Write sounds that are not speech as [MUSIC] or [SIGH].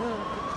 Oh, [LAUGHS]